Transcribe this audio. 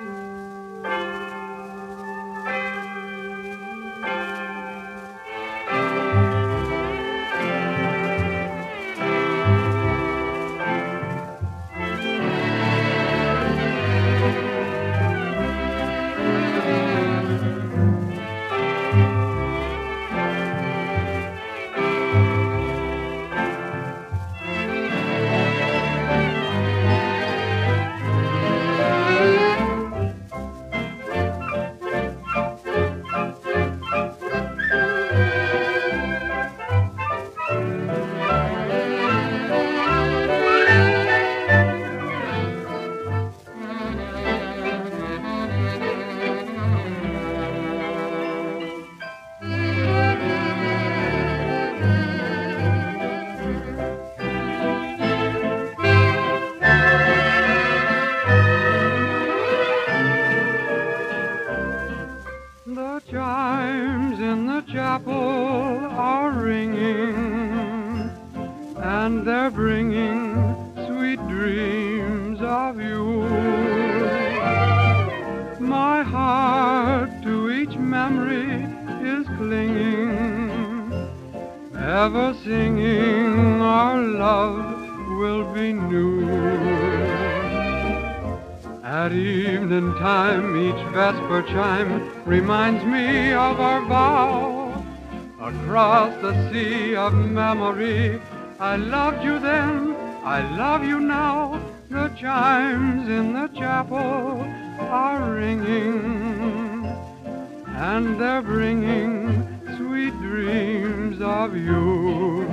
The chapel are ringing, and they're bringing sweet dreams of you. My heart to each memory is clinging, ever singing our love will be new. At evening time, each vesper chime reminds me of our vow. Across the sea of memory, I loved you then, I love you now. The chimes in the chapel are ringing, and they're bringing sweet dreams of you.